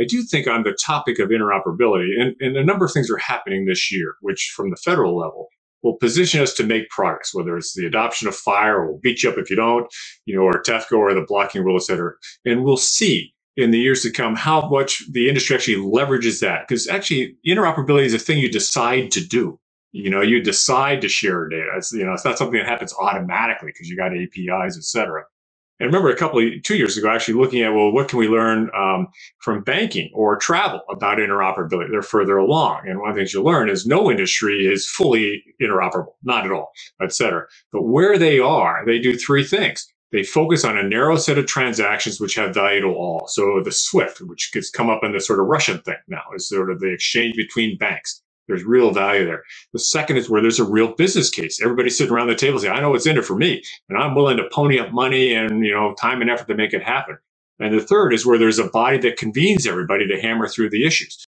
I do think on the topic of interoperability, and, and a number of things are happening this year, which from the federal level will position us to make progress, whether it's the adoption of FHIR or we'll beat you up if you don't, you know, or TEFCA or the blocking rule, et cetera. And we'll see in the years to come how much the industry actually leverages that. Because actually, interoperability is a thing you decide to do. You know, you decide to share data. It's, you know, it's not something that happens automatically because you got APIs, et cetera. And remember a couple of two years ago, actually looking at, well, what can we learn um, from banking or travel about interoperability? They're further along. And one of the things you learn is no industry is fully interoperable, not at all, et cetera. But where they are, they do three things. They focus on a narrow set of transactions which have value to all. So the SWIFT, which gets come up in the sort of Russian thing now, is sort of the exchange between banks. There's real value there. The second is where there's a real business case. Everybody's sitting around the table saying, I know what's in it for me, and I'm willing to pony up money and, you know, time and effort to make it happen. And the third is where there's a body that convenes everybody to hammer through the issues.